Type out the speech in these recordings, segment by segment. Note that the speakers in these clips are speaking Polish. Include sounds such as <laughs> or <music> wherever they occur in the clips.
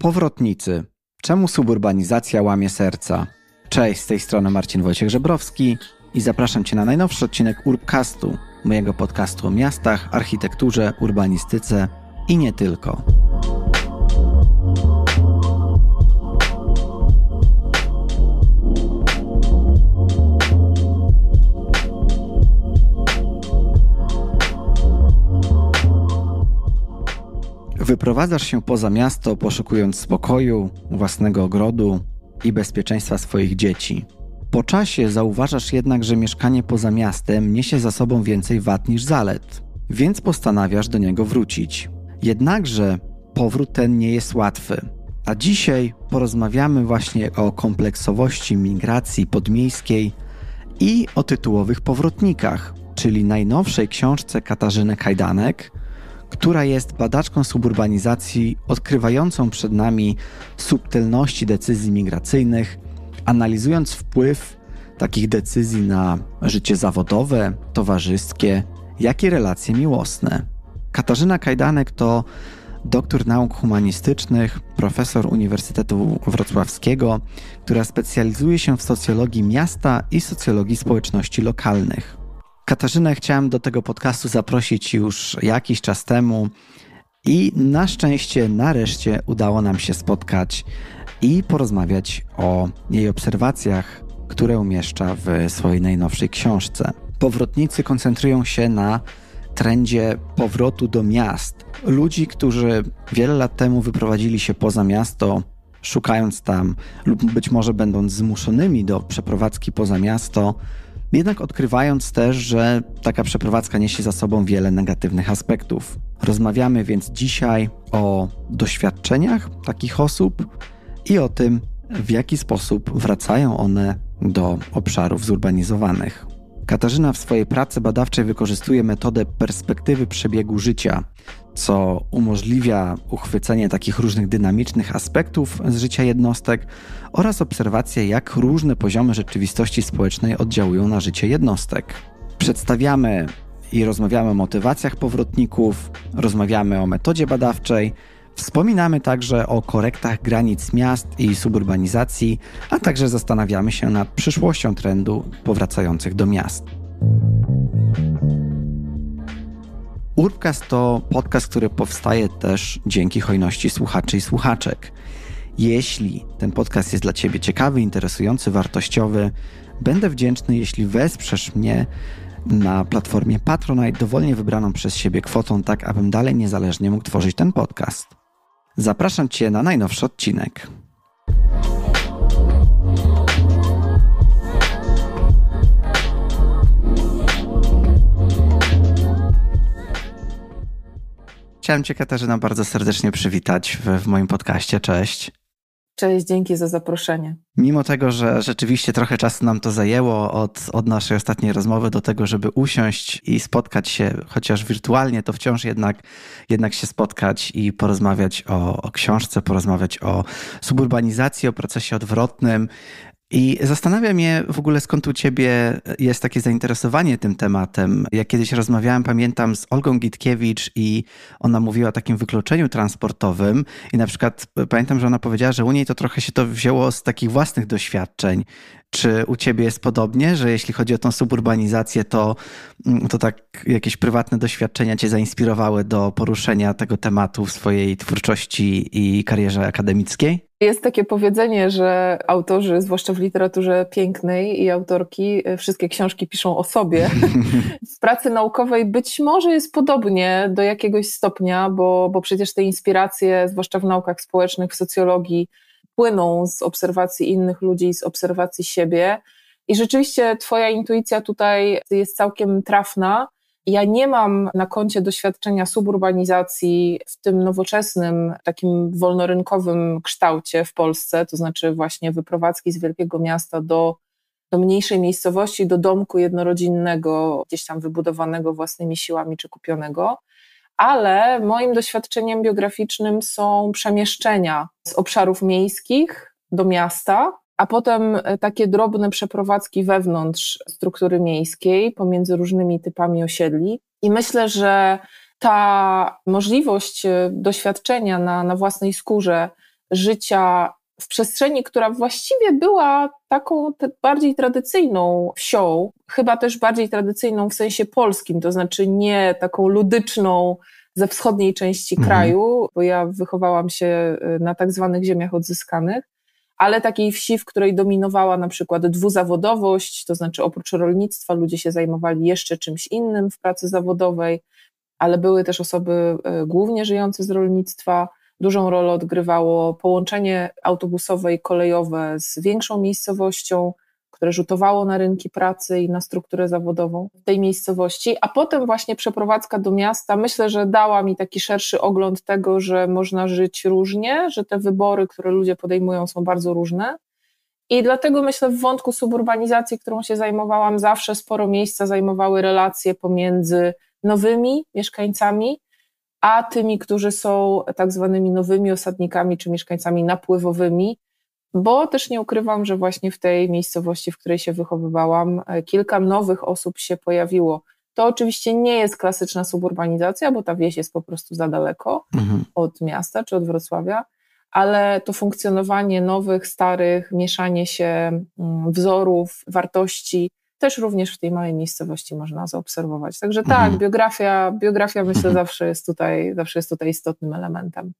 Powrotnicy. Czemu suburbanizacja łamie serca? Cześć, z tej strony Marcin Wojciech Żebrowski i zapraszam Cię na najnowszy odcinek Urbcastu, mojego podcastu o miastach, architekturze, urbanistyce i nie tylko. Wyprowadzasz się poza miasto, poszukując spokoju, własnego ogrodu i bezpieczeństwa swoich dzieci. Po czasie zauważasz jednak, że mieszkanie poza miastem niesie za sobą więcej wad niż zalet, więc postanawiasz do niego wrócić. Jednakże powrót ten nie jest łatwy. A dzisiaj porozmawiamy właśnie o kompleksowości migracji podmiejskiej i o tytułowych powrotnikach, czyli najnowszej książce Katarzyny Kajdanek, która jest badaczką suburbanizacji, odkrywającą przed nami subtelności decyzji migracyjnych, analizując wpływ takich decyzji na życie zawodowe, towarzyskie, jak i relacje miłosne. Katarzyna Kajdanek to doktor nauk humanistycznych, profesor Uniwersytetu Wrocławskiego, która specjalizuje się w socjologii miasta i socjologii społeczności lokalnych. Katarzynę chciałem do tego podcastu zaprosić już jakiś czas temu i na szczęście nareszcie udało nam się spotkać i porozmawiać o jej obserwacjach, które umieszcza w swojej najnowszej książce. Powrotnicy koncentrują się na trendzie powrotu do miast. Ludzi, którzy wiele lat temu wyprowadzili się poza miasto, szukając tam, lub być może będąc zmuszonymi do przeprowadzki poza miasto, jednak odkrywając też, że taka przeprowadzka niesie za sobą wiele negatywnych aspektów. Rozmawiamy więc dzisiaj o doświadczeniach takich osób i o tym, w jaki sposób wracają one do obszarów zurbanizowanych. Katarzyna w swojej pracy badawczej wykorzystuje metodę perspektywy przebiegu życia, co umożliwia uchwycenie takich różnych dynamicznych aspektów z życia jednostek oraz obserwację, jak różne poziomy rzeczywistości społecznej oddziałują na życie jednostek. Przedstawiamy i rozmawiamy o motywacjach powrotników, rozmawiamy o metodzie badawczej, Wspominamy także o korektach granic miast i suburbanizacji, a także zastanawiamy się nad przyszłością trendu powracających do miast. Urbcast to podcast, który powstaje też dzięki hojności słuchaczy i słuchaczek. Jeśli ten podcast jest dla Ciebie ciekawy, interesujący, wartościowy, będę wdzięczny, jeśli wesprzesz mnie na platformie Patronite dowolnie wybraną przez siebie kwotą, tak abym dalej niezależnie mógł tworzyć ten podcast. Zapraszam Cię na najnowszy odcinek. Chciałem Cię, Katarzyna, bardzo serdecznie przywitać w, w moim podcaście. Cześć. Cześć, dzięki za zaproszenie. Mimo tego, że rzeczywiście trochę czasu nam to zajęło od, od naszej ostatniej rozmowy do tego, żeby usiąść i spotkać się, chociaż wirtualnie, to wciąż jednak, jednak się spotkać i porozmawiać o, o książce, porozmawiać o suburbanizacji, o procesie odwrotnym, i zastanawia mnie w ogóle, skąd u ciebie jest takie zainteresowanie tym tematem. Ja kiedyś rozmawiałem, pamiętam, z Olgą Gitkiewicz i ona mówiła o takim wykluczeniu transportowym i na przykład pamiętam, że ona powiedziała, że u niej to trochę się to wzięło z takich własnych doświadczeń, czy u ciebie jest podobnie, że jeśli chodzi o tą suburbanizację, to, mm, to tak jakieś prywatne doświadczenia cię zainspirowały do poruszenia tego tematu w swojej twórczości i karierze akademickiej? Jest takie powiedzenie, że autorzy, zwłaszcza w literaturze pięknej i autorki, e, wszystkie książki piszą o sobie. <laughs> w pracy naukowej być może jest podobnie do jakiegoś stopnia, bo, bo przecież te inspiracje, zwłaszcza w naukach społecznych, w socjologii, płyną z obserwacji innych ludzi, z obserwacji siebie. I rzeczywiście Twoja intuicja tutaj jest całkiem trafna. Ja nie mam na koncie doświadczenia suburbanizacji w tym nowoczesnym, takim wolnorynkowym kształcie w Polsce, to znaczy właśnie wyprowadzki z wielkiego miasta do, do mniejszej miejscowości, do domku jednorodzinnego, gdzieś tam wybudowanego własnymi siłami czy kupionego ale moim doświadczeniem biograficznym są przemieszczenia z obszarów miejskich do miasta, a potem e, takie drobne przeprowadzki wewnątrz struktury miejskiej pomiędzy różnymi typami osiedli. I myślę, że ta możliwość e, doświadczenia na, na własnej skórze życia w przestrzeni, która właściwie była taką bardziej tradycyjną wsią, chyba też bardziej tradycyjną w sensie polskim, to znaczy nie taką ludyczną ze wschodniej części mhm. kraju, bo ja wychowałam się y, na tak zwanych ziemiach odzyskanych, ale takiej wsi, w której dominowała na przykład dwuzawodowość, to znaczy oprócz rolnictwa ludzie się zajmowali jeszcze czymś innym w pracy zawodowej, ale były też osoby y, głównie żyjące z rolnictwa Dużą rolę odgrywało połączenie autobusowe i kolejowe z większą miejscowością, które rzutowało na rynki pracy i na strukturę zawodową tej miejscowości, a potem właśnie przeprowadzka do miasta, myślę, że dała mi taki szerszy ogląd tego, że można żyć różnie, że te wybory, które ludzie podejmują, są bardzo różne. I dlatego myślę, w wątku suburbanizacji, którą się zajmowałam, zawsze sporo miejsca zajmowały relacje pomiędzy nowymi mieszkańcami, a tymi, którzy są tak zwanymi nowymi osadnikami czy mieszkańcami napływowymi, bo też nie ukrywam, że właśnie w tej miejscowości, w której się wychowywałam, e, kilka nowych osób się pojawiło. To oczywiście nie jest klasyczna suburbanizacja, bo ta wieś jest po prostu za daleko mhm. od miasta czy od Wrocławia, ale to funkcjonowanie nowych, starych, mieszanie się mm, wzorów, wartości, też również w tej małej miejscowości można zaobserwować. Także tak, mhm. biografia, biografia myślę mhm. zawsze jest tutaj, zawsze jest tutaj istotnym elementem.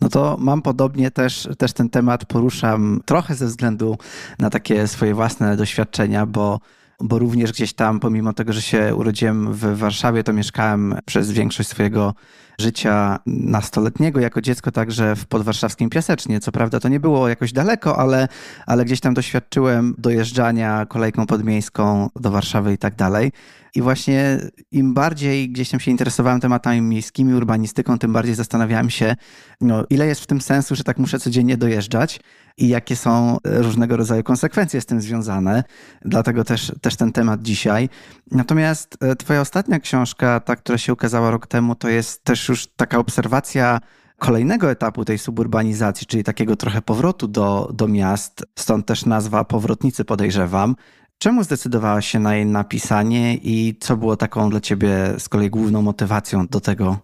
No to mam podobnie też, też ten temat poruszam trochę ze względu na takie swoje własne doświadczenia, bo bo również gdzieś tam, pomimo tego, że się urodziłem w Warszawie, to mieszkałem przez większość swojego życia nastoletniego jako dziecko także w podwarszawskim Piasecznie. Co prawda to nie było jakoś daleko, ale, ale gdzieś tam doświadczyłem dojeżdżania kolejką podmiejską do Warszawy i tak dalej. I właśnie im bardziej gdzieś tam się interesowałem tematami miejskimi, urbanistyką, tym bardziej zastanawiałem się, no, ile jest w tym sensu, że tak muszę codziennie dojeżdżać i jakie są różnego rodzaju konsekwencje z tym związane. Dlatego też, też ten temat dzisiaj. Natomiast e, Twoja ostatnia książka, ta, która się ukazała rok temu, to jest też już taka obserwacja kolejnego etapu tej suburbanizacji, czyli takiego trochę powrotu do, do miast, stąd też nazwa Powrotnicy podejrzewam. Czemu zdecydowałaś się na jej napisanie i co było taką dla ciebie z kolei główną motywacją do tego?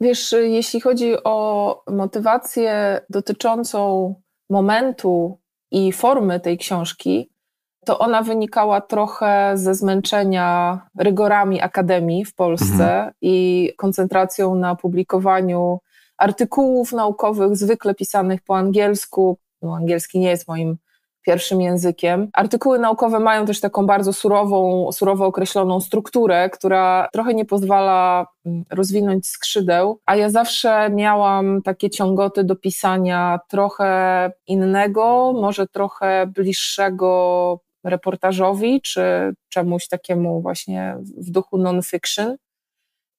Wiesz, jeśli chodzi o motywację dotyczącą momentu i formy tej książki, to ona wynikała trochę ze zmęczenia rygorami akademii w Polsce mhm. i koncentracją na publikowaniu artykułów naukowych, zwykle pisanych po angielsku. No, angielski nie jest moim pierwszym językiem. Artykuły naukowe mają też taką bardzo surową, surowo określoną strukturę, która trochę nie pozwala mm, rozwinąć skrzydeł, a ja zawsze miałam takie ciągoty do pisania trochę innego, może trochę bliższego reportażowi, czy czemuś takiemu właśnie w duchu non-fiction.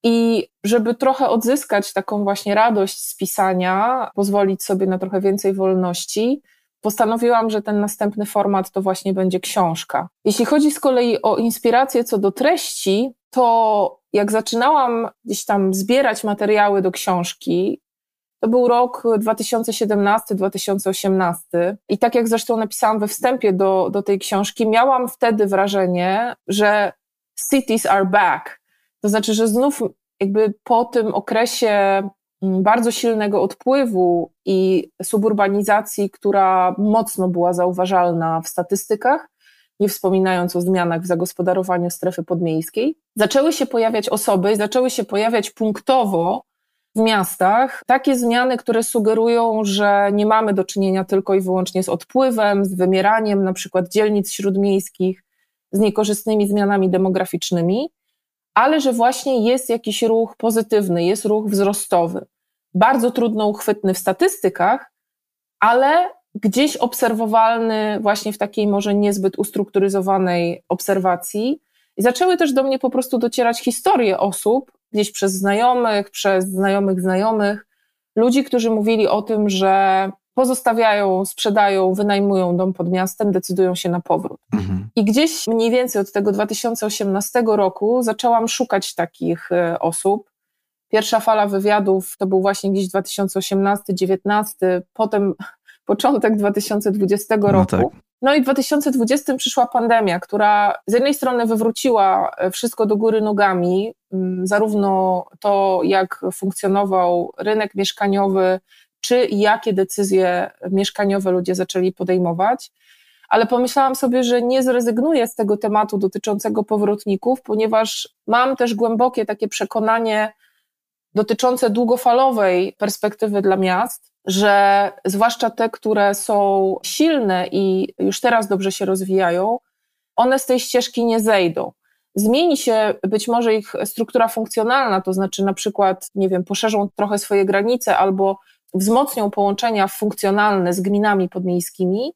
I żeby trochę odzyskać taką właśnie radość z pisania, pozwolić sobie na trochę więcej wolności, postanowiłam, że ten następny format to właśnie będzie książka. Jeśli chodzi z kolei o inspirację co do treści, to jak zaczynałam gdzieś tam zbierać materiały do książki, to był rok 2017-2018 i tak jak zresztą napisałam we wstępie do, do tej książki, miałam wtedy wrażenie, że cities are back. To znaczy, że znów jakby po tym okresie Mm, bardzo silnego odpływu i suburbanizacji, która mocno była zauważalna w statystykach, nie wspominając o zmianach w zagospodarowaniu strefy podmiejskiej, zaczęły się pojawiać osoby, zaczęły się pojawiać punktowo w miastach takie zmiany, które sugerują, że nie mamy do czynienia tylko i wyłącznie z odpływem, z wymieraniem na przykład dzielnic śródmiejskich, z niekorzystnymi zmianami demograficznymi, ale że właśnie jest jakiś ruch pozytywny, jest ruch wzrostowy. Bardzo trudno uchwytny w statystykach, ale gdzieś obserwowalny właśnie w takiej może niezbyt ustrukturyzowanej obserwacji. I zaczęły też do mnie po prostu docierać historie osób, gdzieś przez znajomych, przez znajomych znajomych, ludzi, którzy mówili o tym, że pozostawiają, sprzedają, wynajmują dom pod miastem, decydują się na powrót. Mhm. I gdzieś mniej więcej od tego 2018 roku zaczęłam szukać takich e, osób. Pierwsza fala wywiadów to był właśnie gdzieś 2018-19, potem <laughs> początek 2020 roku. No, tak. No i w 2020 przyszła pandemia, która z jednej strony wywróciła e, wszystko do góry nogami, zarówno to, jak funkcjonował rynek mieszkaniowy, czy i jakie decyzje mieszkaniowe ludzie zaczęli podejmować. Ale pomyślałam sobie, że nie zrezygnuję z tego tematu dotyczącego powrotników, ponieważ mam też głębokie takie przekonanie dotyczące długofalowej perspektywy dla miast, że zwłaszcza te, które są silne i już teraz dobrze się rozwijają, one z tej ścieżki nie zejdą. Zmieni się być może ich struktura funkcjonalna, to znaczy na przykład, nie wiem, poszerzą trochę swoje granice albo wzmocnią połączenia funkcjonalne z gminami podmiejskimi,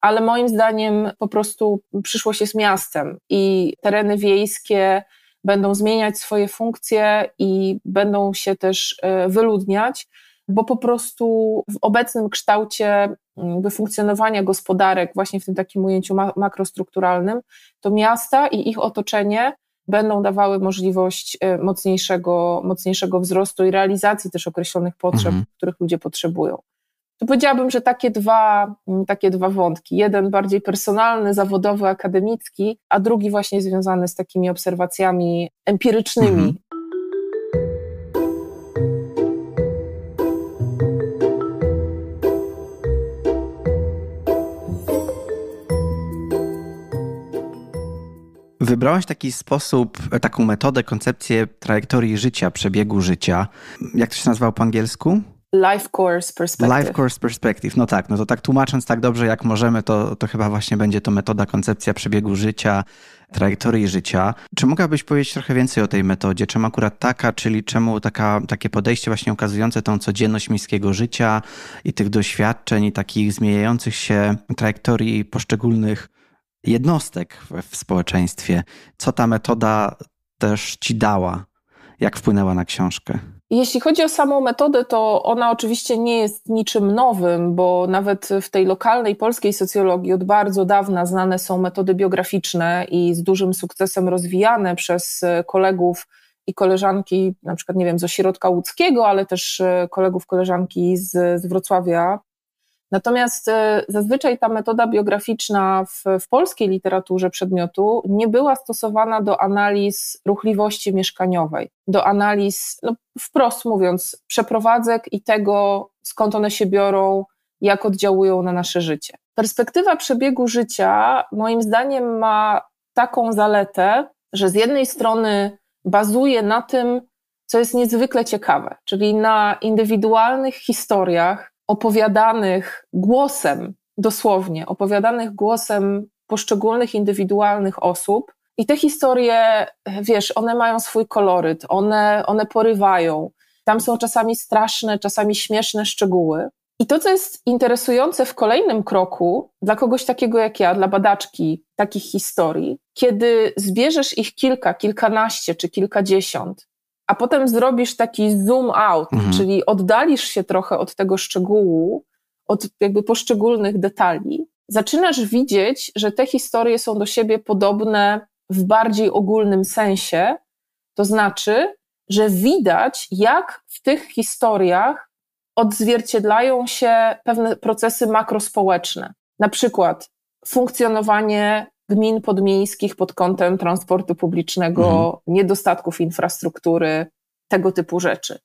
ale moim zdaniem po prostu przyszłość jest miastem i tereny wiejskie będą zmieniać swoje funkcje i będą się też e, wyludniać bo po prostu w obecnym kształcie mm, funkcjonowania gospodarek, właśnie w tym takim ujęciu makrostrukturalnym, to miasta i ich otoczenie będą dawały możliwość e, mocniejszego, mocniejszego wzrostu i realizacji też określonych potrzeb, mhm. których ludzie potrzebują. To powiedziałabym, że takie dwa, takie dwa wątki. Jeden bardziej personalny, zawodowy, akademicki, a drugi właśnie związany z takimi obserwacjami empirycznymi, mhm. Wybrałaś taki sposób, e, taką metodę, koncepcję trajektorii życia, przebiegu życia. Jak to się nazywało po angielsku? Life Course Perspective. Life Course Perspective, no tak, no to tak tłumacząc tak dobrze jak możemy, to, to chyba właśnie będzie to metoda, koncepcja przebiegu życia, trajektorii życia. Czy mogłabyś powiedzieć trochę więcej o tej metodzie? Czemu akurat taka, czyli czemu taka, takie podejście właśnie ukazujące tą codzienność miejskiego życia i tych doświadczeń i takich zmieniających się trajektorii poszczególnych jednostek w, w społeczeństwie. Co ta metoda też ci dała? Jak wpłynęła na książkę? Jeśli chodzi o samą metodę, to ona oczywiście nie jest niczym nowym, bo nawet w tej lokalnej polskiej socjologii od bardzo dawna znane są metody biograficzne i z dużym sukcesem rozwijane przez kolegów i koleżanki, na przykład, nie wiem, z ośrodka łódzkiego, ale też kolegów, koleżanki z, z Wrocławia, Natomiast e, zazwyczaj ta metoda biograficzna w, w, polskiej literaturze przedmiotu nie była stosowana do analiz ruchliwości mieszkaniowej, do analiz, no, wprost mówiąc, przeprowadzek i tego, skąd one się biorą, jak oddziałują na nasze życie. Perspektywa przebiegu życia, moim zdaniem, ma taką zaletę, że z jednej strony bazuje na tym, co jest niezwykle ciekawe, czyli na indywidualnych historiach, opowiadanych głosem, dosłownie, opowiadanych głosem poszczególnych indywidualnych osób. I te historie, wiesz, one mają swój koloryt, one, one porywają. Tam są czasami straszne, czasami śmieszne szczegóły. I to, co jest interesujące w kolejnym kroku dla kogoś takiego jak ja, dla badaczki takich historii, kiedy zbierzesz ich kilka, kilkanaście czy kilkadziesiąt a potem zrobisz taki zoom out, mhm. czyli oddalisz się trochę od tego szczegółu, od jakby poszczególnych detali, zaczynasz widzieć, że te historie są do siebie podobne w bardziej ogólnym sensie, to znaczy, że widać, jak w tych historiach odzwierciedlają się pewne procesy makrospołeczne. Na przykład funkcjonowanie gmin podmiejskich pod kątem transportu publicznego, mhm. niedostatków infrastruktury, tego typu rzeczy.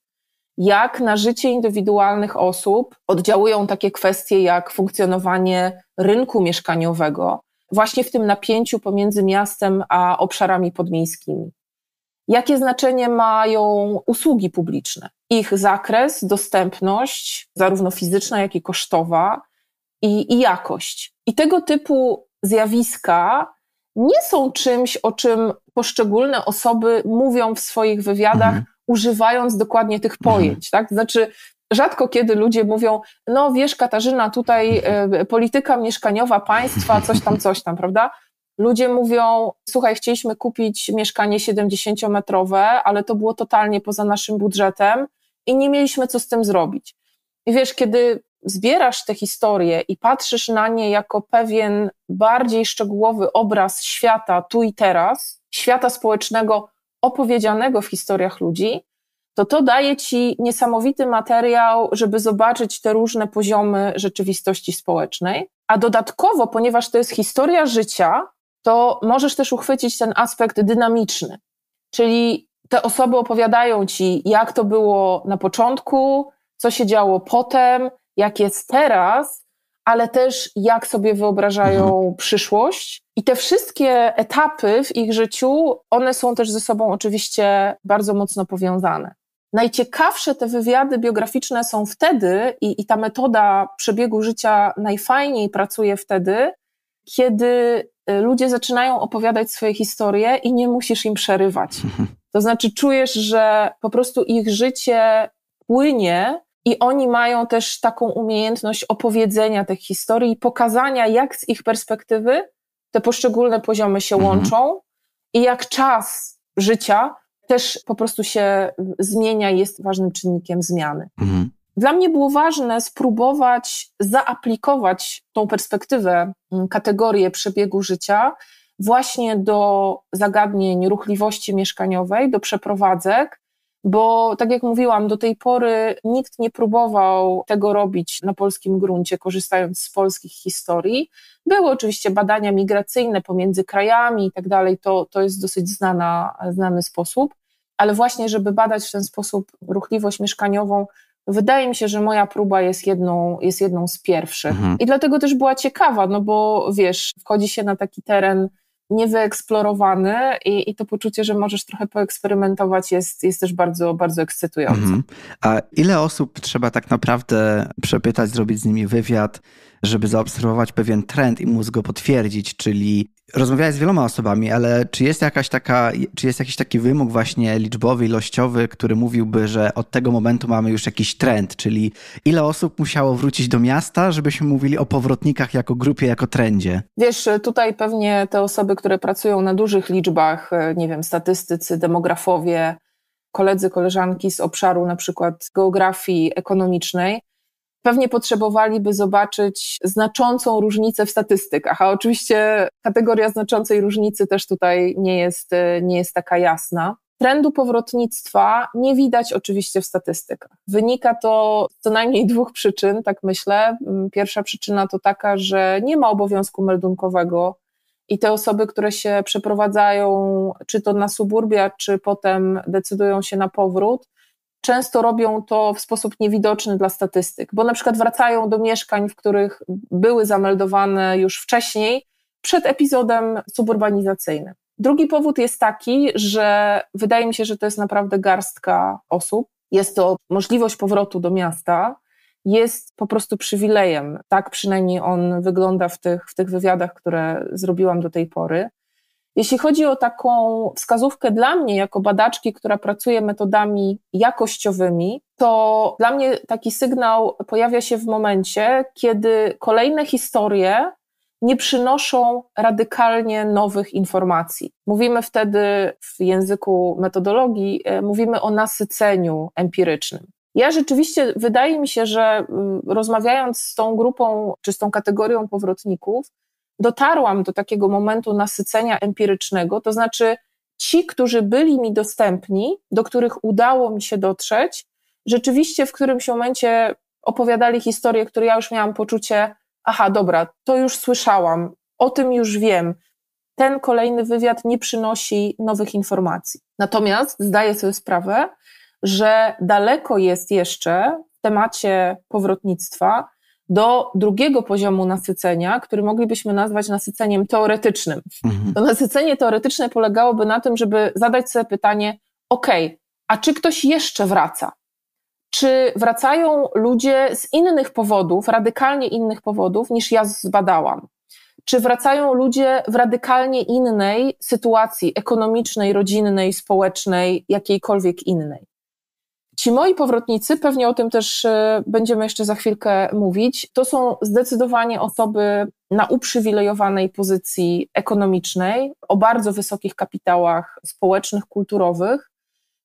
Jak na życie indywidualnych osób oddziałują takie kwestie jak funkcjonowanie rynku mieszkaniowego, właśnie w tym napięciu pomiędzy miastem a obszarami podmiejskimi. Jakie znaczenie mają usługi publiczne? Ich zakres, dostępność, zarówno fizyczna, jak i kosztowa, i, i jakość. I tego typu zjawiska nie są czymś, o czym poszczególne osoby mówią w swoich wywiadach, mhm. używając dokładnie tych mhm. pojęć. Mhm. Tak? Znaczy, rzadko kiedy ludzie mówią, no wiesz, Katarzyna, tutaj e, polityka mieszkaniowa państwa, coś tam, coś tam, prawda? Ludzie mówią, słuchaj, chcieliśmy kupić mieszkanie 70-metrowe, ale to było totalnie poza naszym budżetem i nie mieliśmy co z tym zrobić. I wiesz, kiedy zbierasz te historie i patrzysz na nie jako pewien bardziej szczegółowy obraz świata tu i teraz, świata społecznego opowiedzianego w historiach ludzi, to to daje ci niesamowity materiał, żeby zobaczyć te różne poziomy rzeczywistości społecznej. A dodatkowo, ponieważ to jest historia życia, to możesz też uchwycić ten aspekt dynamiczny. Czyli te osoby opowiadają ci, jak to było na początku, co się działo potem, jak jest teraz, ale też jak sobie wyobrażają mhm. przyszłość. I te wszystkie etapy w ich życiu, one są też ze sobą oczywiście bardzo mocno powiązane. Najciekawsze te wywiady biograficzne są wtedy, i, i ta metoda przebiegu życia najfajniej pracuje wtedy, kiedy y, ludzie zaczynają opowiadać swoje historie i nie musisz im przerywać. Mhm. To znaczy, czujesz, że po prostu ich życie płynie i oni mają też taką umiejętność opowiedzenia tych historii pokazania, jak z ich perspektywy te poszczególne poziomy się mhm. łączą i jak czas życia też po prostu się zmienia i jest ważnym czynnikiem zmiany. Mhm. Dla mnie było ważne spróbować zaaplikować tą perspektywę, mm, kategorię przebiegu życia właśnie do zagadnień ruchliwości mieszkaniowej, do przeprowadzek, bo tak jak mówiłam, do tej pory nikt nie próbował tego robić na polskim gruncie, korzystając z polskich historii. Były oczywiście badania migracyjne pomiędzy krajami i tak dalej, to, to jest dosyć znana, znany sposób, ale właśnie, żeby badać w ten sposób ruchliwość mieszkaniową, wydaje mi się, że moja próba jest jedną, jest jedną z pierwszych. Mhm. I dlatego też była ciekawa, no bo wiesz, wchodzi się na taki teren niewyeksplorowany i, i to poczucie, że możesz trochę poeksperymentować jest, jest też bardzo, bardzo ekscytujące. Mhm. A ile osób trzeba tak naprawdę przepytać, zrobić z nimi wywiad, żeby zaobserwować pewien trend i móc go potwierdzić, czyli rozmawiałeś z wieloma osobami, ale czy jest jakaś taka, czy jest jakiś taki wymóg właśnie liczbowy, ilościowy, który mówiłby, że od tego momentu mamy już jakiś trend, czyli ile osób musiało wrócić do miasta, żebyśmy mówili o powrotnikach jako grupie, jako trendzie? Wiesz, tutaj pewnie te osoby, które pracują na dużych liczbach, nie wiem, statystycy, demografowie, koledzy, koleżanki z obszaru na przykład geografii ekonomicznej, pewnie potrzebowaliby zobaczyć znaczącą różnicę w statystykach, a oczywiście kategoria znaczącej różnicy też tutaj nie jest, nie jest taka jasna. Trendu powrotnictwa nie widać oczywiście w statystykach. Wynika to z co najmniej dwóch przyczyn, tak myślę. Pierwsza przyczyna to taka, że nie ma obowiązku meldunkowego i te osoby, które się przeprowadzają, czy to na suburbia, czy potem decydują się na powrót, często robią to w sposób niewidoczny dla statystyk, bo na przykład wracają do mieszkań, w których były zameldowane już wcześniej, przed epizodem suburbanizacyjnym. Drugi powód jest taki, że wydaje mi się, że to jest naprawdę garstka osób. Jest to możliwość powrotu do miasta, jest po prostu przywilejem. Tak przynajmniej on wygląda w tych, w tych wywiadach, które zrobiłam do tej pory. Jeśli chodzi o taką wskazówkę dla mnie, jako badaczki, która pracuje metodami jakościowymi, to dla mnie taki sygnał pojawia się w momencie, kiedy kolejne historie nie przynoszą radykalnie nowych informacji. Mówimy wtedy w języku metodologii, e, mówimy o nasyceniu empirycznym. Ja rzeczywiście, wydaje mi się, że mm, rozmawiając z tą grupą czy z tą kategorią powrotników, dotarłam do takiego momentu nasycenia empirycznego, to znaczy ci, którzy byli mi dostępni, do których udało mi się dotrzeć, rzeczywiście w którymś momencie opowiadali historię, które ja już miałam poczucie, aha, dobra, to już słyszałam, o tym już wiem. Ten kolejny wywiad nie przynosi nowych informacji. Natomiast zdaję sobie sprawę, że daleko jest jeszcze w temacie powrotnictwa do drugiego poziomu nasycenia, który moglibyśmy nazwać nasyceniem teoretycznym. Mhm. To nasycenie teoretyczne polegałoby na tym, żeby zadać sobie pytanie: OK, a czy ktoś jeszcze wraca? Czy wracają ludzie z innych powodów, radykalnie innych powodów, niż ja zbadałam? Czy wracają ludzie w radykalnie innej sytuacji ekonomicznej, rodzinnej, społecznej, jakiejkolwiek innej? Ci moi powrotnicy, pewnie o tym też e, będziemy jeszcze za chwilkę mówić, to są zdecydowanie osoby na uprzywilejowanej pozycji ekonomicznej, o bardzo wysokich kapitałach społecznych, kulturowych,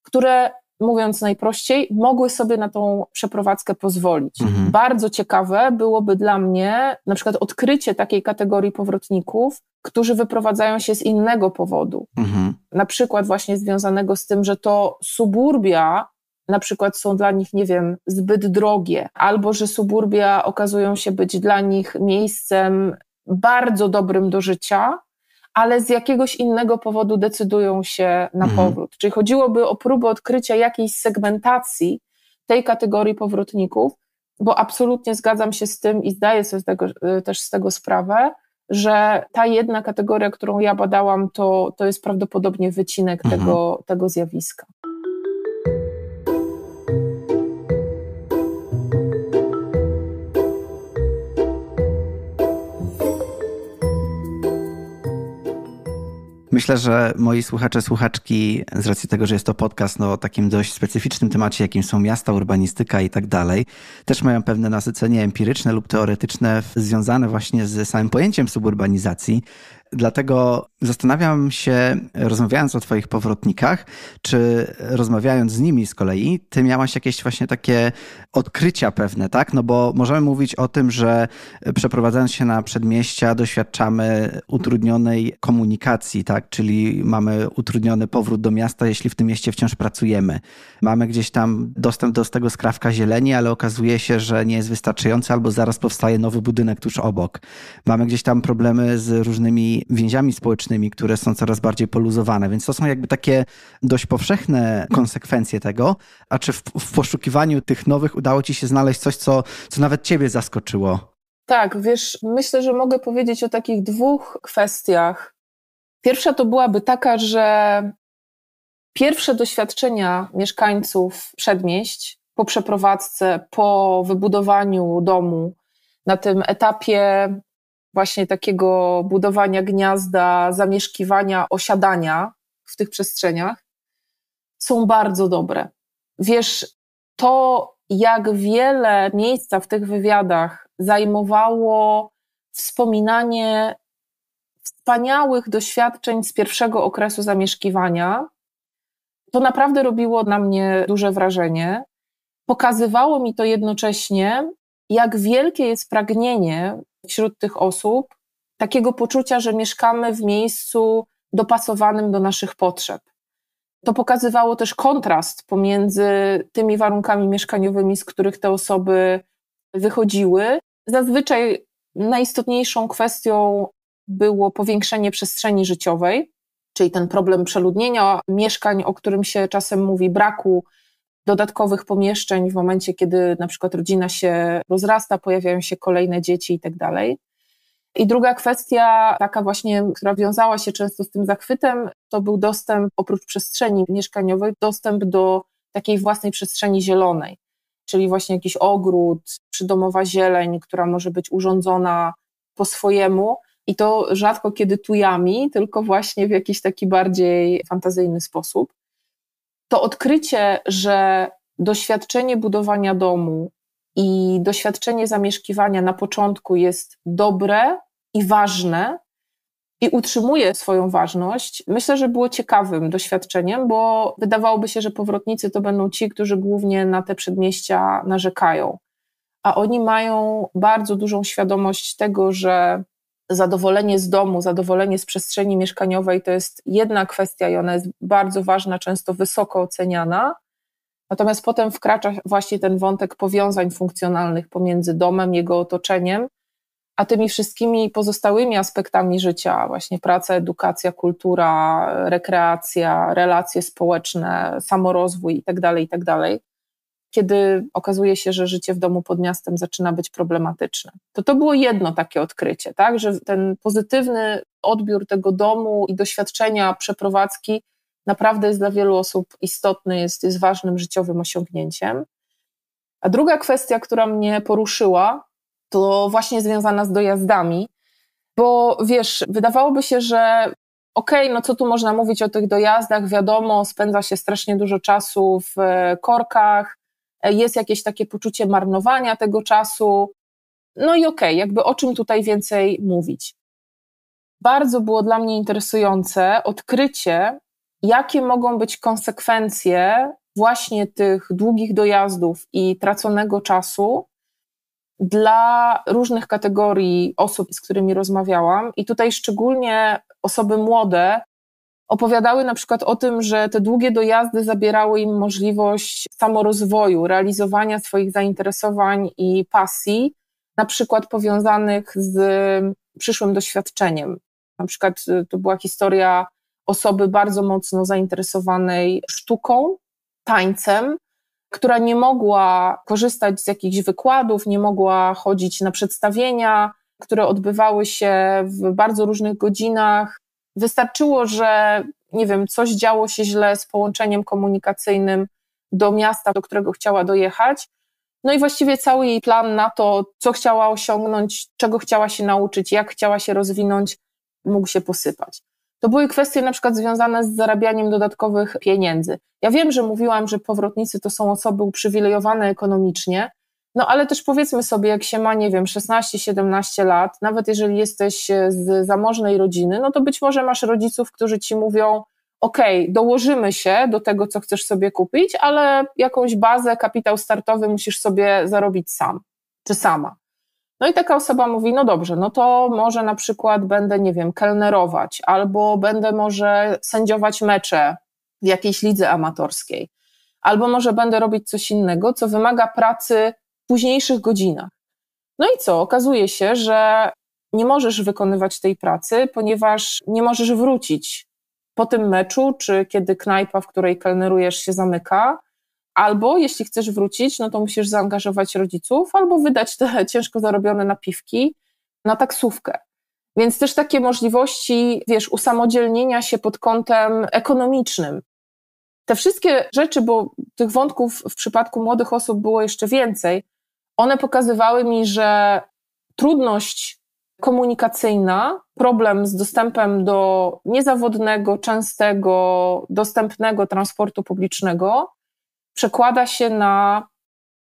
które mówiąc najprościej, mogły sobie na tą przeprowadzkę pozwolić. Mhm. Bardzo ciekawe byłoby dla mnie na przykład odkrycie takiej kategorii powrotników, którzy wyprowadzają się z innego powodu. Mhm. Na przykład właśnie związanego z tym, że to suburbia na przykład są dla nich, nie wiem, zbyt drogie, albo że suburbia okazują się być dla nich miejscem bardzo dobrym do życia, ale z jakiegoś innego powodu decydują się na mhm. powrót. Czyli chodziłoby o próbę odkrycia jakiejś segmentacji tej kategorii powrotników, bo absolutnie zgadzam się z tym i zdaję sobie z tego, y, też z tego sprawę, że ta jedna kategoria, którą ja badałam, to, to jest prawdopodobnie wycinek mhm. tego, tego zjawiska. Myślę, że moi słuchacze, słuchaczki, z racji tego, że jest to podcast no, o takim dość specyficznym temacie, jakim są miasta, urbanistyka i tak dalej, też mają pewne nasycenie empiryczne lub teoretyczne związane właśnie z samym pojęciem suburbanizacji. Dlatego zastanawiam się, rozmawiając o Twoich powrotnikach, czy rozmawiając z nimi z kolei, Ty miałaś jakieś właśnie takie odkrycia pewne, tak? No bo możemy mówić o tym, że przeprowadzając się na przedmieścia, doświadczamy utrudnionej komunikacji, tak? Czyli mamy utrudniony powrót do miasta, jeśli w tym mieście wciąż pracujemy. Mamy gdzieś tam dostęp do tego skrawka zieleni, ale okazuje się, że nie jest wystarczający, albo zaraz powstaje nowy budynek tuż obok. Mamy gdzieś tam problemy z różnymi więziami społecznymi, które są coraz bardziej poluzowane. Więc to są jakby takie dość powszechne konsekwencje tego. A czy w, w poszukiwaniu tych nowych udało ci się znaleźć coś, co, co nawet ciebie zaskoczyło? Tak, wiesz, myślę, że mogę powiedzieć o takich dwóch kwestiach. Pierwsza to byłaby taka, że pierwsze doświadczenia mieszkańców przedmieść po przeprowadzce, po wybudowaniu domu, na tym etapie właśnie takiego budowania gniazda, zamieszkiwania, osiadania w tych przestrzeniach są bardzo dobre. Wiesz, to jak wiele miejsca w tych wywiadach zajmowało wspominanie wspaniałych doświadczeń z pierwszego okresu zamieszkiwania, to naprawdę robiło na mnie duże wrażenie. Pokazywało mi to jednocześnie, jak wielkie jest pragnienie wśród tych osób takiego poczucia, że mieszkamy w miejscu dopasowanym do naszych potrzeb. To pokazywało też kontrast pomiędzy tymi warunkami mieszkaniowymi, z których te osoby wychodziły. Zazwyczaj najistotniejszą kwestią było powiększenie przestrzeni życiowej, czyli ten problem przeludnienia mieszkań, o którym się czasem mówi, braku dodatkowych pomieszczeń w momencie, kiedy na przykład rodzina się rozrasta, pojawiają się kolejne dzieci i tak dalej. I druga kwestia, taka właśnie, która wiązała się często z tym zachwytem, to był dostęp, oprócz przestrzeni mieszkaniowej, dostęp do takiej własnej przestrzeni zielonej, czyli właśnie jakiś ogród, przydomowa zieleń, która może być urządzona po swojemu. I to rzadko kiedy tujami, tylko właśnie w jakiś taki bardziej fantazyjny sposób to odkrycie, że doświadczenie budowania domu i doświadczenie zamieszkiwania na początku jest dobre i ważne i utrzymuje swoją ważność, myślę, że było ciekawym doświadczeniem, bo wydawałoby się, że powrotnicy to będą ci, którzy głównie na te przedmieścia narzekają. A oni mają bardzo dużą świadomość tego, że zadowolenie z domu, zadowolenie z przestrzeni mieszkaniowej to jest jedna kwestia i ona jest bardzo ważna, często wysoko oceniana. Natomiast potem wkracza właśnie ten wątek powiązań funkcjonalnych pomiędzy domem, jego otoczeniem, a tymi wszystkimi pozostałymi aspektami życia, właśnie praca, edukacja, kultura, rekreacja, relacje społeczne, samorozwój itd., tak itd., tak kiedy okazuje się, że życie w domu pod miastem zaczyna być problematyczne. To to było jedno takie odkrycie, tak, że ten pozytywny odbiór tego domu i doświadczenia przeprowadzki naprawdę jest dla wielu osób istotny, jest, jest ważnym życiowym osiągnięciem. A druga kwestia, która mnie poruszyła, to właśnie związana z dojazdami, bo wiesz, wydawałoby się, że okej, okay, no co tu można mówić o tych dojazdach, wiadomo, spędza się strasznie dużo czasu w korkach, jest jakieś takie poczucie marnowania tego czasu. No i okej, okay, jakby o czym tutaj więcej mówić. Bardzo było dla mnie interesujące odkrycie, jakie mogą być konsekwencje właśnie tych długich dojazdów i traconego czasu dla różnych kategorii osób, z którymi rozmawiałam. I tutaj szczególnie osoby młode opowiadały na przykład o tym, że te długie dojazdy zabierały im możliwość samorozwoju, realizowania swoich zainteresowań i pasji, na przykład powiązanych z przyszłym doświadczeniem. Na przykład y, to była historia osoby bardzo mocno zainteresowanej sztuką, tańcem, która nie mogła korzystać z jakichś wykładów, nie mogła chodzić na przedstawienia, które odbywały się w bardzo różnych godzinach. Wystarczyło, że nie wiem, coś działo się źle z połączeniem komunikacyjnym do miasta, do którego chciała dojechać. No i właściwie cały jej plan na to, co chciała osiągnąć, czego chciała się nauczyć, jak chciała się rozwinąć, mógł się posypać. To były kwestie na przykład związane z zarabianiem dodatkowych pieniędzy. Ja wiem, że mówiłam, że powrotnicy to są osoby uprzywilejowane ekonomicznie, no ale też powiedzmy sobie, jak się ma, nie wiem, 16-17 lat, nawet jeżeli jesteś z zamożnej rodziny, no to być może masz rodziców, którzy ci mówią, OK, dołożymy się do tego, co chcesz sobie kupić, ale jakąś bazę, kapitał startowy musisz sobie zarobić sam czy sama. No i taka osoba mówi, no dobrze, no to może na przykład będę, nie wiem, kelnerować, albo będę może sędziować mecze w jakiejś lidze amatorskiej, albo może będę robić coś innego, co wymaga pracy późniejszych godzinach. No i co? Okazuje się, że nie możesz wykonywać tej pracy, ponieważ nie możesz wrócić po tym meczu, czy kiedy knajpa, w której kelnerujesz, się zamyka, albo jeśli chcesz wrócić, no to musisz zaangażować rodziców, albo wydać te <laughs> ciężko zarobione napiwki na taksówkę. Więc też takie możliwości, wiesz, usamodzielnienia się pod kątem ekonomicznym. Te wszystkie rzeczy, bo tych wątków w przypadku młodych osób było jeszcze więcej, one pokazywały mi, że trudność komunikacyjna, problem z dostępem do niezawodnego, częstego, dostępnego transportu publicznego przekłada się na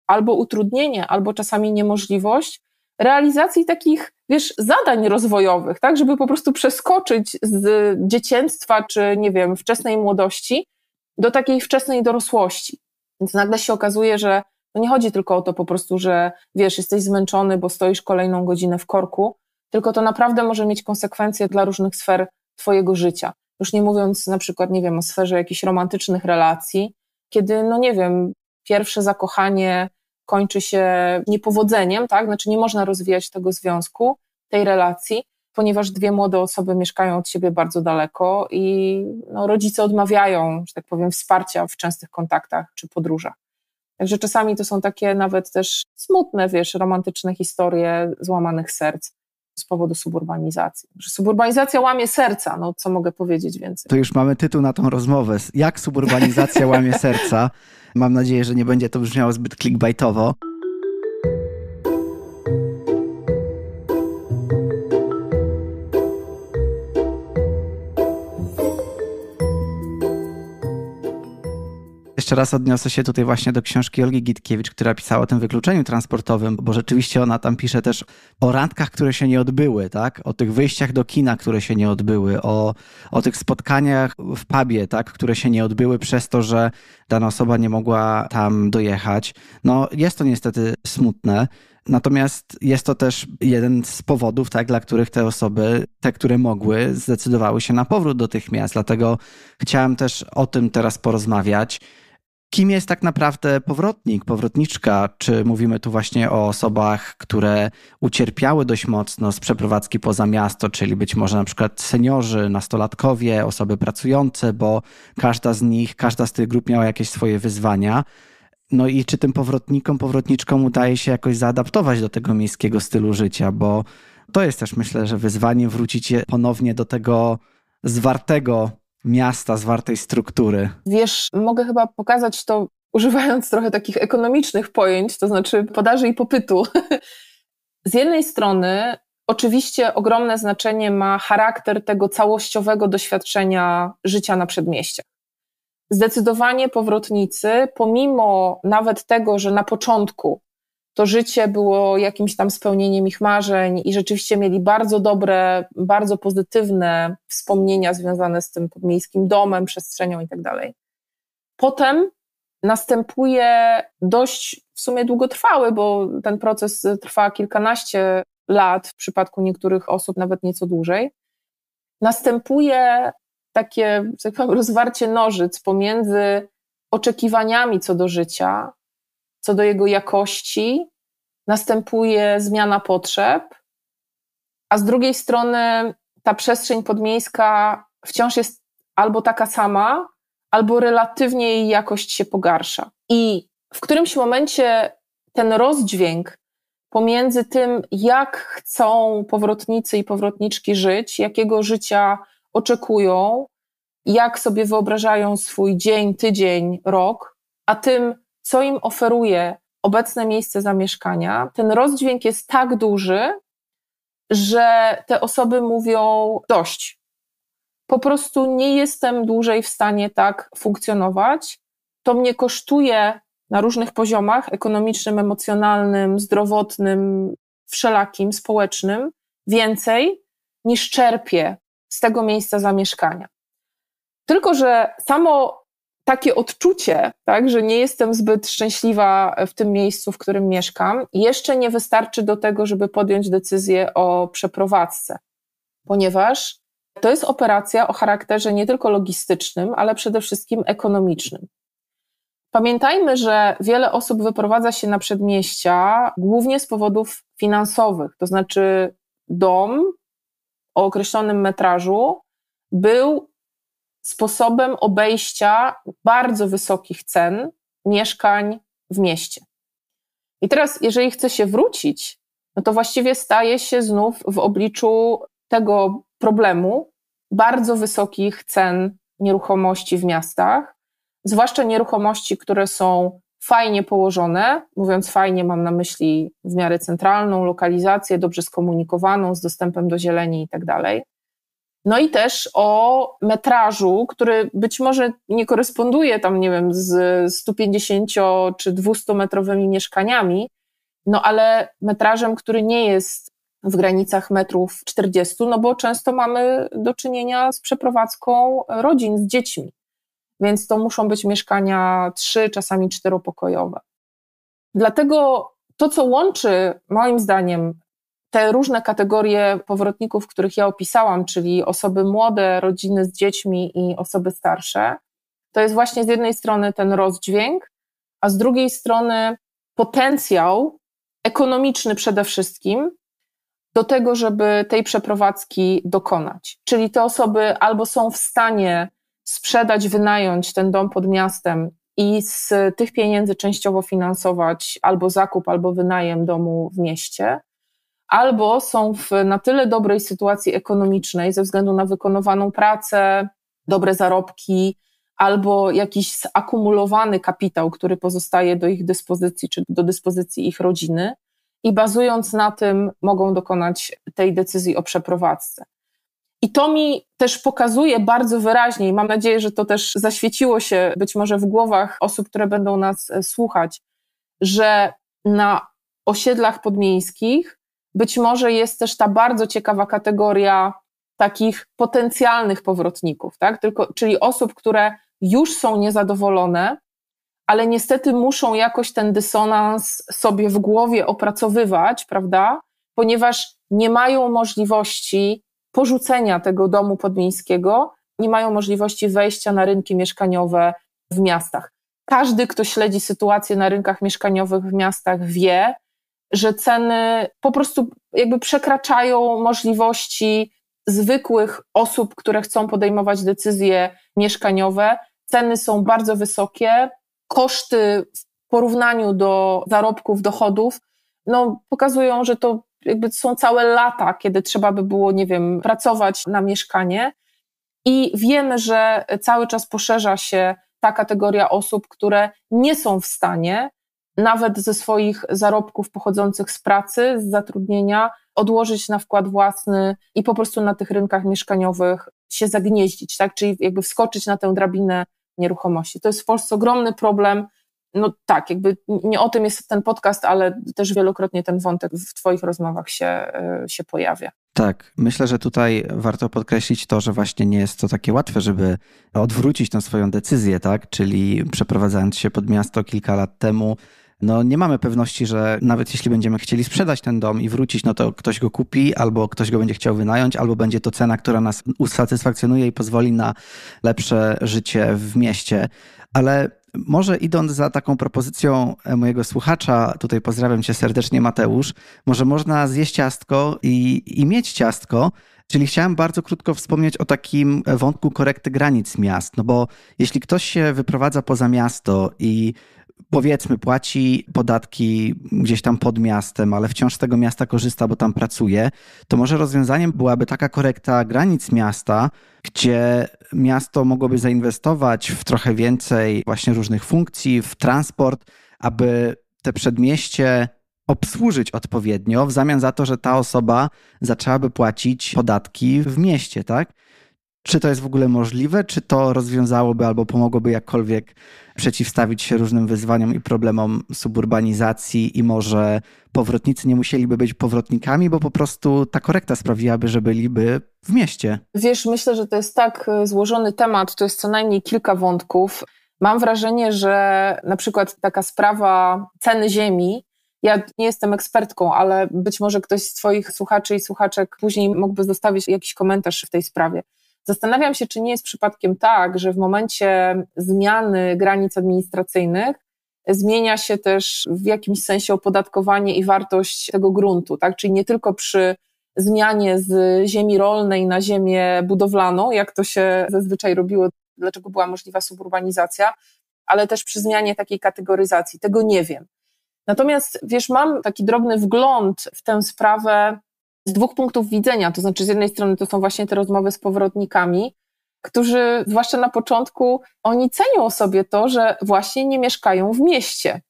albo utrudnienie, albo czasami niemożliwość realizacji takich, wiesz, zadań rozwojowych, tak, żeby po prostu przeskoczyć z dzieciństwa czy, nie wiem, wczesnej młodości do takiej wczesnej dorosłości. Więc nagle się okazuje, że to nie chodzi tylko o to po prostu, że wiesz, jesteś zmęczony, bo stoisz kolejną godzinę w korku, tylko to naprawdę może mieć konsekwencje dla różnych sfer Twojego życia. Już nie mówiąc na przykład, nie wiem, o sferze jakichś romantycznych relacji, kiedy, no nie wiem, pierwsze zakochanie kończy się niepowodzeniem, tak? Znaczy nie można rozwijać tego związku, tej relacji, ponieważ dwie młode osoby mieszkają od siebie bardzo daleko i no, rodzice odmawiają, że tak powiem, wsparcia w częstych kontaktach czy podróżach. Także czasami to są takie nawet też smutne, wiesz, romantyczne historie złamanych serc z powodu suburbanizacji. Że suburbanizacja łamie serca, no co mogę powiedzieć więcej. To już mamy tytuł na tą rozmowę. Jak suburbanizacja łamie <laughs> serca? Mam nadzieję, że nie będzie to brzmiało zbyt clickbaitowo. Jeszcze raz odniosę się tutaj właśnie do książki Olgi Gitkiewicz, która pisała o tym wykluczeniu transportowym, bo rzeczywiście ona tam pisze też o randkach, które się nie odbyły, tak? O tych wyjściach do kina, które się nie odbyły, o, o tych spotkaniach w pubie, tak? Które się nie odbyły przez to, że dana osoba nie mogła tam dojechać. No jest to niestety smutne. Natomiast jest to też jeden z powodów, tak, dla których te osoby, te, które mogły, zdecydowały się na powrót do tych miast. Dlatego chciałem też o tym teraz porozmawiać kim jest tak naprawdę powrotnik, powrotniczka? Czy mówimy tu właśnie o osobach, które ucierpiały dość mocno z przeprowadzki poza miasto, czyli być może na przykład seniorzy, nastolatkowie, osoby pracujące, bo każda z nich, każda z tych grup miała jakieś swoje wyzwania. No i czy tym powrotnikom, powrotniczkom udaje się jakoś zaadaptować do tego miejskiego stylu życia, bo to jest też myślę, że wyzwanie wrócić ponownie do tego zwartego miasta, zwartej struktury. Wiesz, mogę chyba pokazać to używając trochę takich ekonomicznych pojęć, to znaczy podaży i popytu. <laughs> Z jednej strony, oczywiście ogromne znaczenie ma charakter tego całościowego doświadczenia życia na przedmieściach. Zdecydowanie powrotnicy, pomimo nawet tego, że na początku to życie było jakimś tam spełnieniem ich marzeń i rzeczywiście mieli bardzo dobre, bardzo pozytywne wspomnienia związane z tym miejskim domem, przestrzenią i tak dalej. Potem następuje dość w sumie długotrwały, bo ten proces trwa kilkanaście lat, w przypadku niektórych osób nawet nieco dłużej. Następuje takie, tak rozwarcie nożyc pomiędzy oczekiwaniami co do życia, co do jego jakości, następuje zmiana potrzeb, a z drugiej strony ta przestrzeń podmiejska wciąż jest albo taka sama, albo relatywnie jej jakość się pogarsza. I w którymś momencie ten rozdźwięk pomiędzy tym, jak chcą powrotnicy i powrotniczki żyć, jakiego życia oczekują, jak sobie wyobrażają swój dzień, tydzień, rok, a tym, co im oferuje obecne miejsce zamieszkania, ten rozdźwięk jest tak duży, że te osoby mówią dość. Po prostu nie jestem dłużej w stanie tak funkcjonować. To mnie kosztuje na różnych poziomach ekonomicznym, emocjonalnym, zdrowotnym, wszelakim, społecznym więcej niż czerpię z tego miejsca zamieszkania. Tylko, że samo takie odczucie, tak, że nie jestem zbyt szczęśliwa w tym miejscu, w którym mieszkam, jeszcze nie wystarczy do tego, żeby podjąć decyzję o przeprowadzce, ponieważ to jest operacja o charakterze nie tylko logistycznym, ale przede wszystkim ekonomicznym. Pamiętajmy, że wiele osób wyprowadza się na przedmieścia głównie z powodów finansowych, to znaczy dom o określonym metrażu był sposobem obejścia bardzo wysokich cen mieszkań w mieście. I teraz, jeżeli chce się wrócić, no to właściwie staje się znów w obliczu tego problemu bardzo wysokich cen nieruchomości w miastach, zwłaszcza nieruchomości, które są fajnie położone. Mówiąc fajnie, mam na myśli w miarę centralną lokalizację, dobrze skomunikowaną, z dostępem do zieleni i tak dalej. No i też o metrażu, który być może nie koresponduje tam, nie wiem, z 150 czy 200 metrowymi mieszkaniami, no ale metrażem, który nie jest w granicach metrów 40, no bo często mamy do czynienia z przeprowadzką rodzin z dziećmi. Więc to muszą być mieszkania trzy, czasami czteropokojowe. Dlatego to, co łączy moim zdaniem te różne kategorie powrotników, których ja opisałam, czyli osoby młode, rodziny z dziećmi i osoby starsze, to jest właśnie z jednej strony ten rozdźwięk, a z drugiej strony potencjał ekonomiczny przede wszystkim do tego, żeby tej przeprowadzki dokonać. Czyli te osoby albo są w stanie sprzedać, wynająć ten dom pod miastem i z tych pieniędzy częściowo finansować albo zakup, albo wynajem domu w mieście, albo są w na tyle dobrej sytuacji ekonomicznej ze względu na wykonywaną pracę, dobre zarobki, albo jakiś zakumulowany kapitał, który pozostaje do ich dyspozycji, czy do dyspozycji ich rodziny, i bazując na tym mogą dokonać tej decyzji o przeprowadzce. I to mi też pokazuje bardzo wyraźnie, i mam nadzieję, że to też zaświeciło się być może w głowach osób, które będą nas e, słuchać, że na osiedlach podmiejskich być może jest też ta bardzo ciekawa kategoria takich potencjalnych powrotników, tak? Tylko, czyli osób, które już są niezadowolone, ale niestety muszą jakoś ten dysonans sobie w głowie opracowywać, prawda? Ponieważ nie mają możliwości porzucenia tego domu podmiejskiego, nie mają możliwości wejścia na rynki mieszkaniowe w miastach. Każdy, kto śledzi sytuację na rynkach mieszkaniowych w miastach, wie, że ceny po prostu jakby przekraczają możliwości zwykłych osób, które chcą podejmować decyzje mieszkaniowe. Ceny są bardzo wysokie, koszty w porównaniu do zarobków, dochodów, no, pokazują, że to jakby są całe lata, kiedy trzeba by było, nie wiem, pracować na mieszkanie. I wiemy, że cały czas poszerza się ta kategoria osób, które nie są w stanie nawet ze swoich zarobków pochodzących z pracy, z zatrudnienia, odłożyć na wkład własny i po prostu na tych rynkach mieszkaniowych się zagnieździć, tak? Czyli jakby wskoczyć na tę drabinę nieruchomości. To jest w Polsce ogromny problem. No tak, jakby nie o tym jest ten podcast, ale też wielokrotnie ten wątek w Twoich rozmowach się, e, się pojawia. Tak, myślę, że tutaj warto podkreślić to, że właśnie nie jest to takie łatwe, żeby odwrócić tę swoją decyzję, tak? Czyli przeprowadzając się pod miasto kilka lat temu, no nie mamy pewności, że nawet jeśli będziemy chcieli sprzedać ten dom i wrócić, no to ktoś go kupi, albo ktoś go będzie chciał wynająć, albo będzie to cena, która nas usatysfakcjonuje i pozwoli na lepsze życie w mieście. Ale może idąc za taką propozycją mojego słuchacza, tutaj pozdrawiam cię serdecznie Mateusz, może można zjeść ciastko i, i mieć ciastko, Czyli chciałem bardzo krótko wspomnieć o takim wątku korekty granic miast, no bo jeśli ktoś się wyprowadza poza miasto i powiedzmy płaci podatki gdzieś tam pod miastem, ale wciąż z tego miasta korzysta, bo tam pracuje, to może rozwiązaniem byłaby taka korekta granic miasta, gdzie miasto mogłoby zainwestować w trochę więcej właśnie różnych funkcji, w transport, aby te przedmieście obsłużyć odpowiednio, w zamian za to, że ta osoba zaczęłaby płacić podatki w mieście, tak? Czy to jest w ogóle możliwe? Czy to rozwiązałoby albo pomogłoby jakkolwiek przeciwstawić się różnym wyzwaniom i problemom suburbanizacji i może powrotnicy nie musieliby być powrotnikami, bo po prostu ta korekta sprawiłaby, że byliby w mieście? Wiesz, myślę, że to jest tak e, złożony temat, to jest co najmniej kilka wątków. Mam wrażenie, że na przykład taka sprawa ceny ziemi, ja nie jestem ekspertką, ale być może ktoś z Twoich słuchaczy i słuchaczek później mógłby zostawić jakiś komentarz w tej sprawie. Zastanawiam się, czy nie jest przypadkiem tak, że w momencie zmiany granic administracyjnych zmienia się też w jakimś sensie opodatkowanie i wartość tego gruntu, tak? Czyli nie tylko przy zmianie z ziemi rolnej na ziemię budowlaną, jak to się zazwyczaj robiło, dlaczego była możliwa suburbanizacja, ale też przy zmianie takiej kategoryzacji. Tego nie wiem. Natomiast wiesz, mam taki drobny wgląd w tę sprawę z dwóch punktów widzenia. To znaczy, z jednej strony to są właśnie te rozmowy z powrotnikami, którzy, zwłaszcza na początku, oni cenią sobie to, że właśnie nie mieszkają w mieście.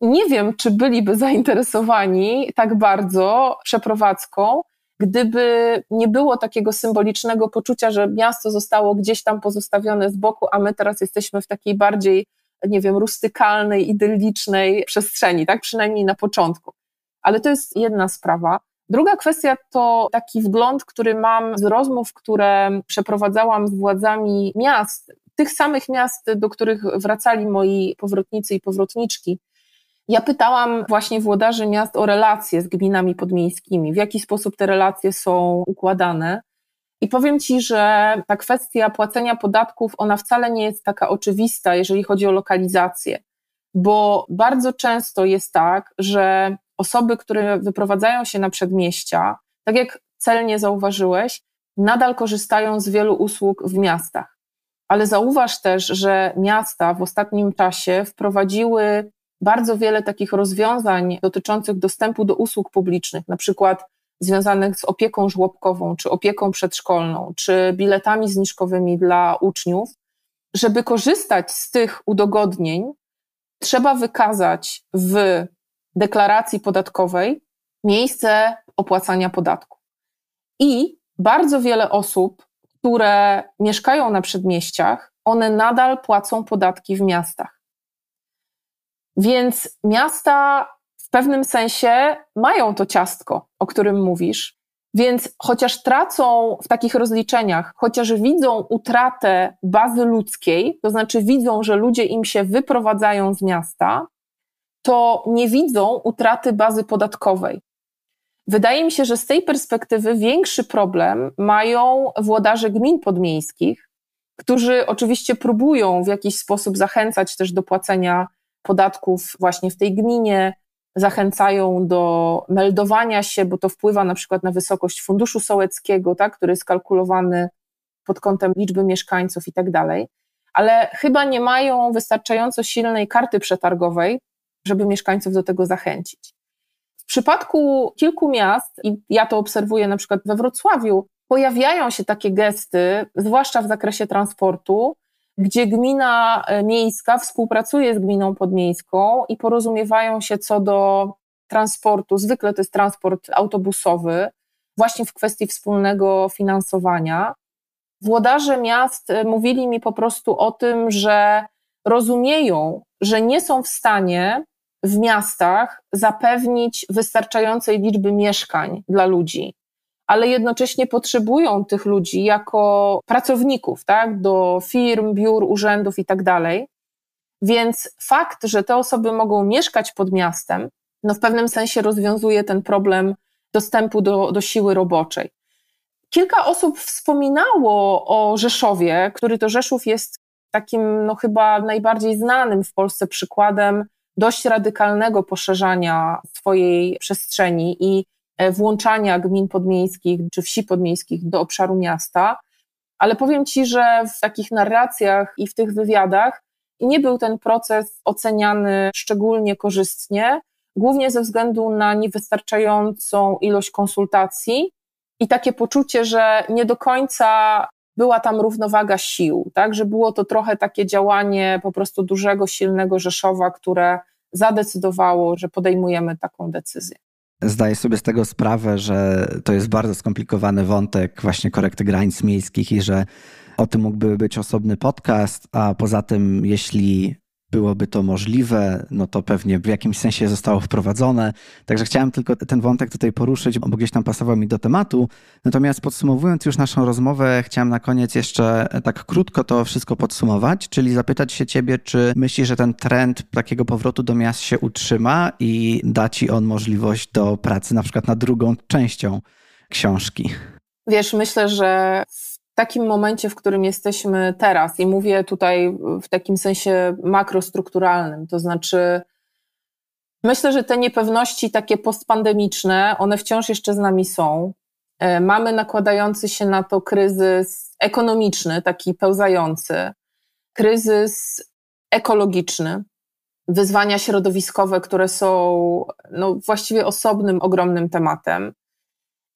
Nie wiem, czy byliby zainteresowani tak bardzo przeprowadzką, gdyby nie było takiego symbolicznego poczucia, że miasto zostało gdzieś tam pozostawione z boku, a my teraz jesteśmy w takiej bardziej, nie wiem, rustykalnej, idyllicznej przestrzeni, tak przynajmniej na początku. Ale to jest jedna sprawa. Druga kwestia to taki wgląd, który mam z rozmów, które przeprowadzałam z władzami miast, tych samych miast, do których wracali moi powrotnicy i powrotniczki. Ja pytałam właśnie włodarzy miast o relacje z gminami podmiejskimi, w jaki sposób te relacje są układane. I powiem Ci, że ta kwestia płacenia podatków, ona wcale nie jest taka oczywista, jeżeli chodzi o lokalizację, bo bardzo często jest tak, że osoby, które wyprowadzają się na przedmieścia, tak jak celnie zauważyłeś, nadal korzystają z wielu usług w miastach. Ale zauważ też, że miasta w ostatnim czasie wprowadziły bardzo wiele takich rozwiązań dotyczących dostępu do usług publicznych, na przykład związanych z opieką żłobkową, czy opieką przedszkolną, czy biletami zniżkowymi dla uczniów. Żeby korzystać z tych udogodnień, trzeba wykazać w deklaracji podatkowej miejsce opłacania podatku. I bardzo wiele osób, które mieszkają na przedmieściach, one nadal płacą podatki w miastach. Więc miasta w pewnym sensie mają to ciastko, o którym mówisz. Więc chociaż tracą w takich rozliczeniach, chociaż widzą utratę bazy ludzkiej, to znaczy widzą, że ludzie im się wyprowadzają z miasta, to nie widzą utraty bazy podatkowej. Wydaje mi się, że z tej perspektywy większy problem mają włodarze gmin podmiejskich, którzy oczywiście próbują w jakiś sposób zachęcać też do płacenia podatków właśnie w tej gminie, zachęcają do meldowania się, bo to wpływa na przykład na wysokość funduszu sołeckiego, tak, który jest kalkulowany pod kątem liczby mieszkańców i tak dalej, ale chyba nie mają wystarczająco silnej karty przetargowej, żeby mieszkańców do tego zachęcić. W przypadku kilku miast, i ja to obserwuję na przykład we Wrocławiu, pojawiają się takie gesty, zwłaszcza w zakresie transportu, gdzie gmina e, miejska współpracuje z gminą podmiejską i porozumiewają się co do transportu. Zwykle to jest transport autobusowy, właśnie w kwestii wspólnego finansowania. Włodarze miast e, mówili mi po prostu o tym, że rozumieją, że nie są w stanie w miastach zapewnić wystarczającej liczby mieszkań dla ludzi, ale jednocześnie potrzebują tych ludzi jako pracowników, tak, do firm, biur, urzędów i tak. Więc fakt, że te osoby mogą mieszkać pod miastem, no w pewnym sensie rozwiązuje ten problem dostępu do, do siły roboczej. Kilka osób wspominało o Rzeszowie, który to Rzeszów jest takim, no chyba najbardziej znanym w Polsce przykładem dość radykalnego poszerzania swojej przestrzeni i e, włączania gmin podmiejskich czy wsi podmiejskich do obszaru miasta. Ale powiem Ci, że w takich narracjach i w tych wywiadach nie był ten proces oceniany szczególnie korzystnie, głównie ze względu na niewystarczającą ilość konsultacji i takie poczucie, że nie do końca była tam równowaga sił, tak, że było to trochę takie działanie po prostu dużego, silnego Rzeszowa, które zadecydowało, że podejmujemy taką decyzję. Zdaję sobie z tego sprawę, że to jest bardzo skomplikowany wątek właśnie korekty granic miejskich i że o tym mógłby być osobny podcast, a poza tym, jeśli byłoby to możliwe, no to pewnie w jakimś sensie zostało wprowadzone. Także chciałem tylko ten wątek tutaj poruszyć, bo gdzieś tam pasował mi do tematu. Natomiast podsumowując już naszą rozmowę, chciałem na koniec jeszcze tak krótko to wszystko podsumować, czyli zapytać się ciebie, czy myślisz, że ten trend takiego powrotu do miast się utrzyma i da ci on możliwość do pracy na przykład nad drugą częścią książki? Wiesz, myślę, że takim momencie, w którym jesteśmy teraz, i mówię tutaj w takim sensie makrostrukturalnym, to znaczy, myślę, że te niepewności takie postpandemiczne, one wciąż jeszcze z nami są. E, mamy nakładający się na to kryzys ekonomiczny, taki pełzający, kryzys ekologiczny, wyzwania środowiskowe, które są no, właściwie osobnym, ogromnym tematem.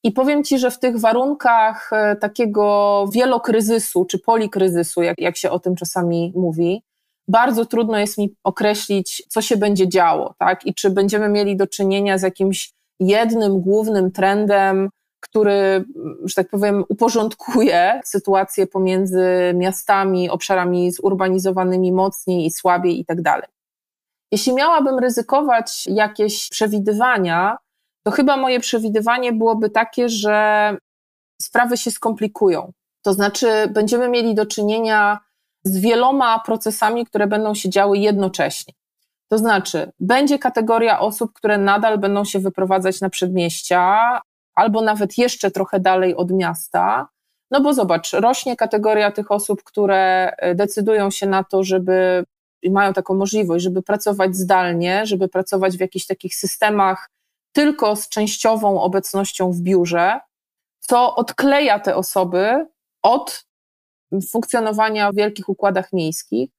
I powiem Ci, że w tych warunkach e, takiego wielokryzysu czy polikryzysu, jak, jak się o tym czasami mówi, bardzo trudno jest mi określić, co się będzie działo, tak? I czy będziemy mieli do czynienia z jakimś jednym głównym trendem, który, że tak powiem, uporządkuje sytuację pomiędzy miastami, obszarami zurbanizowanymi mocniej i słabiej i tak dalej. Jeśli miałabym ryzykować jakieś przewidywania, to chyba moje przewidywanie byłoby takie, że sprawy się skomplikują. To znaczy, będziemy mieli do czynienia z wieloma procesami, które będą się działy jednocześnie. To znaczy, będzie kategoria osób, które nadal będą się wyprowadzać na przedmieścia, albo nawet jeszcze trochę dalej od miasta. No bo zobacz, rośnie kategoria tych osób, które decydują się na to, żeby i mają taką możliwość, żeby pracować zdalnie, żeby pracować w jakichś takich systemach tylko z częściową obecnością w biurze, co odkleja te osoby od funkcjonowania w wielkich układach miejskich.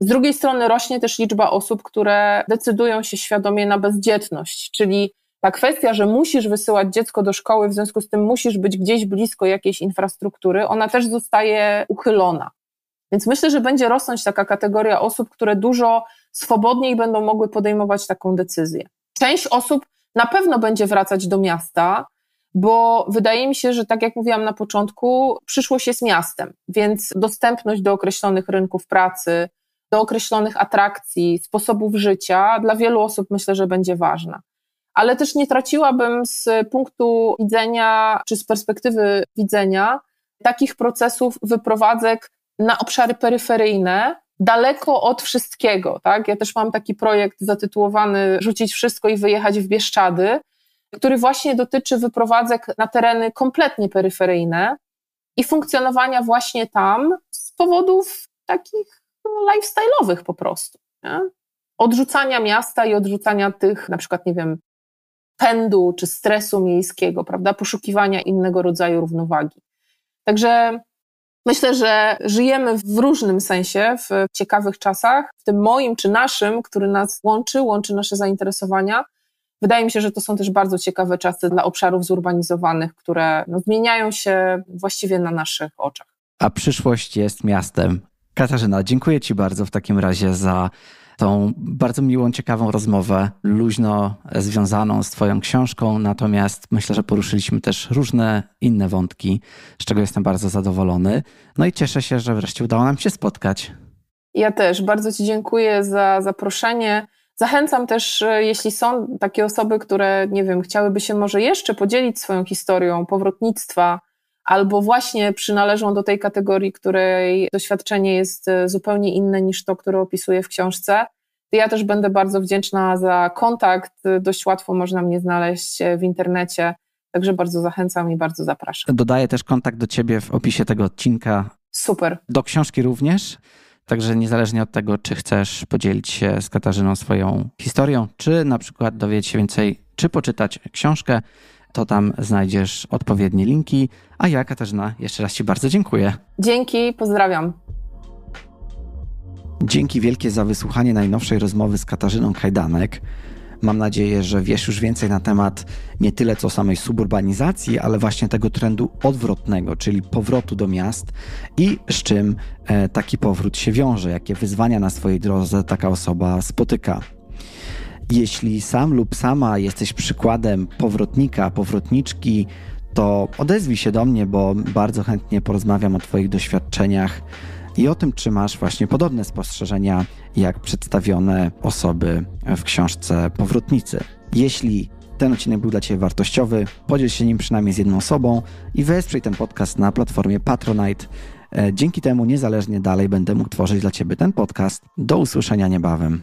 Z drugiej strony rośnie też liczba osób, które decydują się świadomie na bezdzietność, czyli ta kwestia, że musisz wysyłać dziecko do szkoły, w związku z tym musisz być gdzieś blisko jakiejś infrastruktury, ona też zostaje uchylona. Więc myślę, że będzie rosnąć taka kategoria osób, które dużo swobodniej będą mogły podejmować taką decyzję. Część osób na pewno będzie wracać do miasta, bo wydaje mi się, że tak jak mówiłam na początku, przyszłość jest miastem, więc dostępność do określonych rynków pracy, do określonych atrakcji, sposobów życia dla wielu osób myślę, że będzie ważna. Ale też nie traciłabym z punktu widzenia czy z perspektywy widzenia takich procesów wyprowadzek na obszary peryferyjne, daleko od wszystkiego, tak? Ja też mam taki projekt zatytułowany Rzucić wszystko i wyjechać w Bieszczady, który właśnie dotyczy wyprowadzek na tereny kompletnie peryferyjne i funkcjonowania właśnie tam z powodów takich lifestyle'owych po prostu. Nie? Odrzucania miasta i odrzucania tych, na przykład, nie wiem, pędu czy stresu miejskiego, prawda? Poszukiwania innego rodzaju równowagi. Także Myślę, że żyjemy w różnym sensie, w ciekawych czasach, w tym moim czy naszym, który nas łączy, łączy nasze zainteresowania. Wydaje mi się, że to są też bardzo ciekawe czasy dla obszarów zurbanizowanych, które no, zmieniają się właściwie na naszych oczach. A przyszłość jest miastem. Katarzyna, dziękuję Ci bardzo w takim razie za tą bardzo miłą, ciekawą rozmowę, luźno związaną z Twoją książką. Natomiast myślę, że poruszyliśmy też różne inne wątki, z czego jestem bardzo zadowolony. No i cieszę się, że wreszcie udało nam się spotkać. Ja też bardzo Ci dziękuję za zaproszenie. Zachęcam też, e, jeśli są takie osoby, które, nie wiem, chciałyby się może jeszcze podzielić swoją historią powrotnictwa, albo właśnie przynależą do tej kategorii, której doświadczenie jest e, zupełnie inne niż to, które opisuję w książce. Ja też będę bardzo wdzięczna za kontakt. Dość łatwo można mnie znaleźć e, w internecie, także bardzo zachęcam i bardzo zapraszam. Dodaję też kontakt do Ciebie w opisie tego odcinka. Super. Do książki również. Także niezależnie od tego, czy chcesz podzielić się z Katarzyną swoją historią, czy na przykład dowiedzieć się więcej, czy poczytać książkę, to tam znajdziesz odpowiednie linki. A ja, Katarzyna, jeszcze raz Ci bardzo dziękuję. Dzięki, pozdrawiam. Dzięki wielkie za wysłuchanie najnowszej rozmowy z Katarzyną Kajdanek. Mam nadzieję, że wiesz już więcej na temat nie tyle co samej suburbanizacji, ale właśnie tego trendu odwrotnego, czyli powrotu do miast i z czym e, taki powrót się wiąże, jakie wyzwania na swojej drodze taka osoba spotyka. Jeśli sam lub sama jesteś przykładem powrotnika, powrotniczki, to odezwij się do mnie, bo bardzo chętnie porozmawiam o Twoich doświadczeniach i o tym, czy masz właśnie podobne spostrzeżenia, jak przedstawione osoby w książce Powrotnicy. Jeśli ten odcinek był dla Ciebie wartościowy, podziel się nim przynajmniej z jedną osobą i wesprzyj ten podcast na platformie Patronite. E, dzięki temu niezależnie dalej będę mógł tworzyć dla Ciebie ten podcast. Do usłyszenia niebawem.